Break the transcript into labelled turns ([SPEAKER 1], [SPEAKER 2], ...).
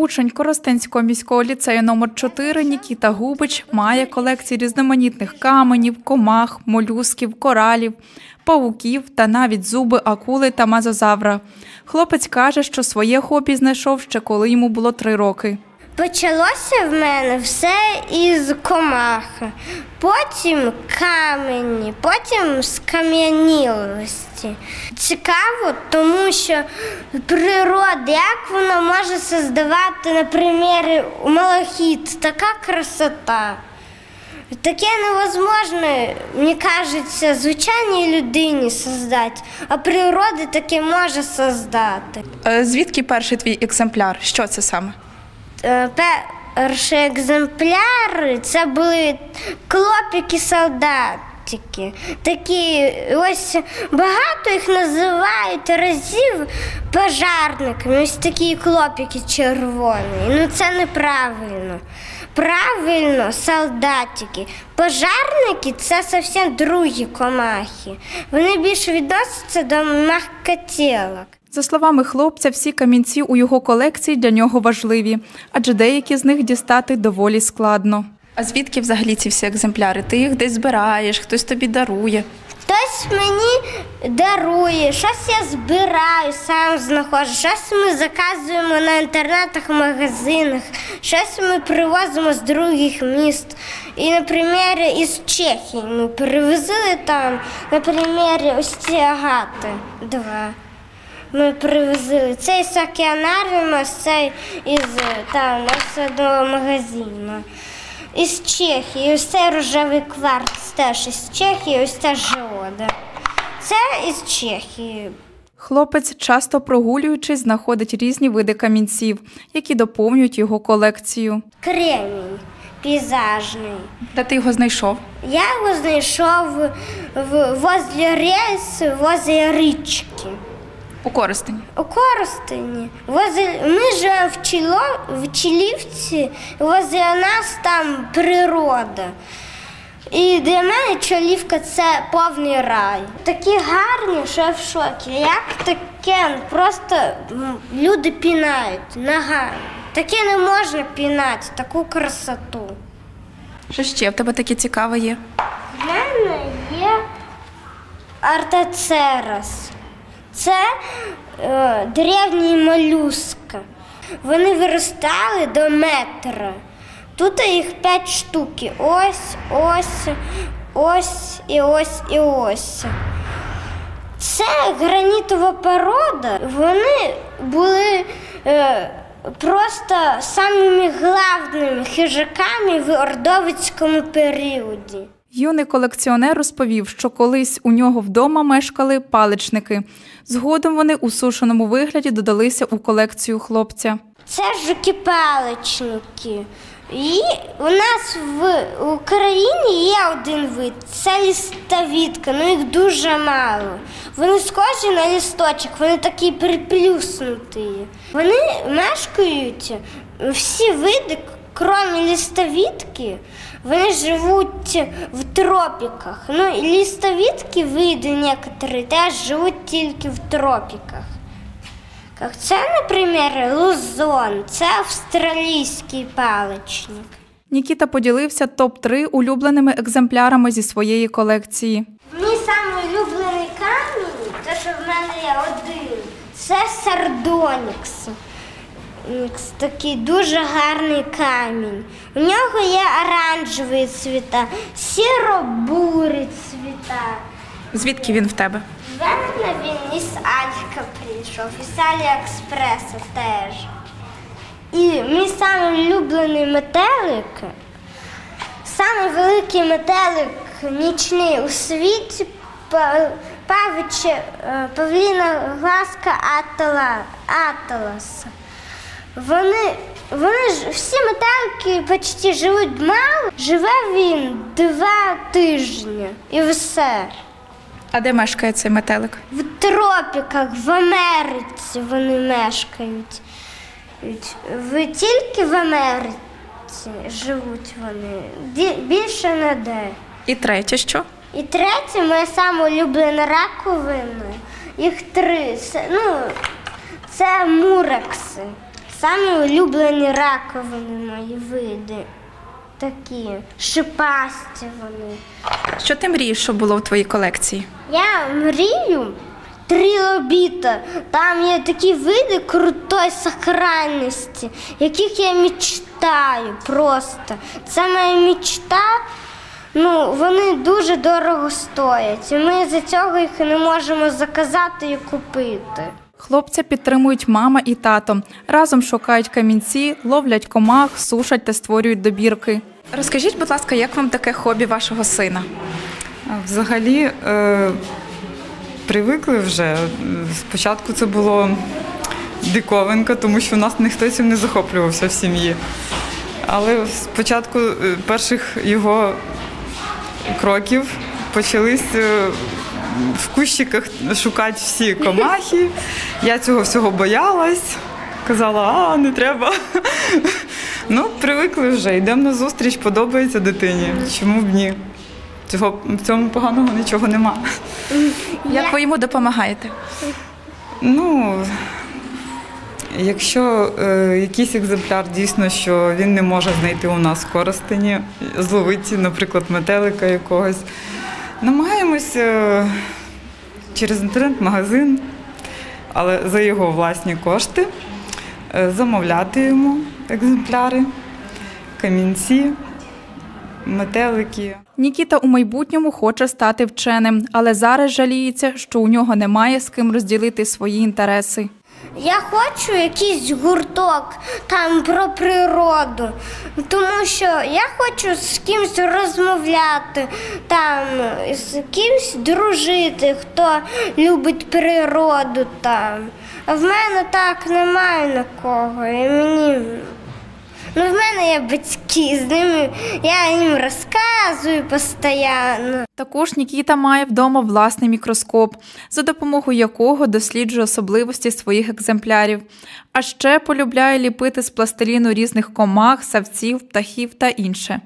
[SPEAKER 1] Учень Коростенського міського ліцею номер 4 Нікіта Губич має колекції різноманітних каменів, комах, молюсків, коралів, павуків та навіть зуби акули та мазозавра. Хлопець каже, що своє хобі знайшов ще коли йому було три роки.
[SPEAKER 2] Почалося в мене все із комахи, потім камені, потім з кам'янілості. Цікаво, тому що природа, як вона може создавати, наприклад, малахіт, така красота. Таке невозможно, мені кажеться, звичайній людині создати, а природа таке може создати.
[SPEAKER 1] Е, Звідки перший твій екземпляр? Що це саме?
[SPEAKER 2] Е, Перші екземпляри це були клопіки солдатики. Такі ось багато їх називають разів пожарниками. Ось такі клопіки червоні. Ну це неправильно. Правильно, солдатики. Пожарники це зовсім другі комахи. Вони більше відносяться до махкотілок.
[SPEAKER 1] За словами хлопця, всі камінці у його колекції для нього важливі, адже деякі з них дістати доволі складно. А звідки взагалі ці всі екземпляри? Ти їх десь збираєш, хтось тобі дарує.
[SPEAKER 2] Хтось мені дарує, щось я збираю, сам знаходжу, щось ми заказуємо на інтернетах, магазинах, щось ми привозимо з других міст. І, наприклад, із Чехії ми привезли там, наприклад, ось ці агати два. Ми привезли цей з океанаріума, цей із там одного магазину. Із Чехії, ось цей рожевий кварц теж із Чехії, ось ця жиода. Це із Чехії.
[SPEAKER 1] Хлопець, часто прогулюючись, знаходить різні види камінців, які доповнюють його колекцію.
[SPEAKER 2] Кремінь пейзажний.
[SPEAKER 1] Де ти його знайшов?
[SPEAKER 2] Я його знайшов в, возле рейс, возле річки.
[SPEAKER 1] У Коростені.
[SPEAKER 2] У Коростені. Возле, ми живемо в, Чило, в Чилівці, возле нас там природа. І для мене Чолівка це повний рай. Такі гарні, що я в шокі. Як таке просто люди пінають ногами. Таке не можна пінати, таку красоту.
[SPEAKER 1] Що ще в тебе таке цікаве є?
[SPEAKER 2] В мене є артацерас. Це е, древній молюска. Вони виростали до метра. Тут їх п'ять штуки. Ось, ось, ось і ось і ось. Це гранітова порода. Вони були е, просто самими главними хижаками в ордовицькому періоді.
[SPEAKER 1] Юний колекціонер розповів, що колись у нього вдома мешкали паличники. Згодом вони у сушеному вигляді додалися у колекцію хлопця.
[SPEAKER 2] Це жуки-паличники. І у нас в Україні є один вид це лістовідка, ну їх дуже мало. Вони схожі на лісточок, вони такі приплюснуті. Вони мешкають всі види, крім лістовідки, вони живуть в тропіках. Ну і лістовідки види некоторі теж живуть тільки в тропіках. Як Це, наприклад, лузон, це австралійський паличник.
[SPEAKER 1] Нікіта поділився топ-3 улюбленими екземплярами зі своєї колекції.
[SPEAKER 2] Мій найулюблений камінь, те, що в мене є один, це сардонікс. Такий дуже гарний камінь. У нього є оранжеві цвіта, сіро-бурі цвіта.
[SPEAKER 1] Звідки він в тебе?
[SPEAKER 2] В мене він із Алька прийшов, із Аліекспреса теж. І мій самий улюблений метелик, самий великий метелик нічний у світі па- павича, е, павліна глазка Атала, Аталаса. Вони, вони ж всі метелики почти живуть мало, живе він два тижні і все.
[SPEAKER 1] А де мешкає цей метелик?
[SPEAKER 2] В тропіках, в Америці вони мешкають. Ви тільки в Америці живуть вони. Більше не де.
[SPEAKER 1] І третє що?
[SPEAKER 2] І третє, моя сама улюблена раковина. Їх три. Це, ну, це мурекси. Самі улюблені раковини мої види. Такі шипасті вони.
[SPEAKER 1] Що ти мрієш, щоб було в твоїй колекції?
[SPEAKER 2] Я мрію трилобіта. Там є такі види крутої сакральності, яких я мечтаю просто. Це моя мечта. Ну, вони дуже дорого стоять. І ми за цього їх не можемо заказати і купити.
[SPEAKER 1] Хлопця підтримують мама і тато. Разом шукають камінці, ловлять комах, сушать та створюють добірки. Розкажіть, будь ласка, як вам таке хобі вашого сина?
[SPEAKER 3] Взагалі е, привикли вже. Спочатку це було диковинка, тому що в нас ніхто цим не захоплювався в сім'ї. Але спочатку е, перших його кроків почались е, в кущиках шукати всі комахи. Я цього всього боялась. Казала, а не треба. Ну, привикли вже, йдемо на зустріч, подобається дитині. Чому б ні? Цього, в цьому поганого нічого нема.
[SPEAKER 1] Як ви йому допомагаєте?
[SPEAKER 3] Ну, якщо е, якийсь екземпляр дійсно, що він не може знайти у нас в Коростені, зловити, наприклад, метелика якогось, намагаємось е, через інтернет-магазин, але за його власні кошти е, замовляти йому екземпляри, камінці, метелики.
[SPEAKER 1] Нікіта у майбутньому хоче стати вченим, але зараз жаліється, що у нього немає з ким розділити свої інтереси.
[SPEAKER 2] Я хочу якийсь гурток там про природу, тому що я хочу з кимось розмовляти, там з кимось дружити, хто любить природу там. А в мене так немає нікого. І мені ну, в мене є батьки, з ними я їм розказую постійно.
[SPEAKER 1] Також Нікіта має вдома власний мікроскоп, за допомогою якого досліджує особливості своїх екземплярів. А ще полюбляє ліпити з пластиліну різних комах, савців, птахів та інше.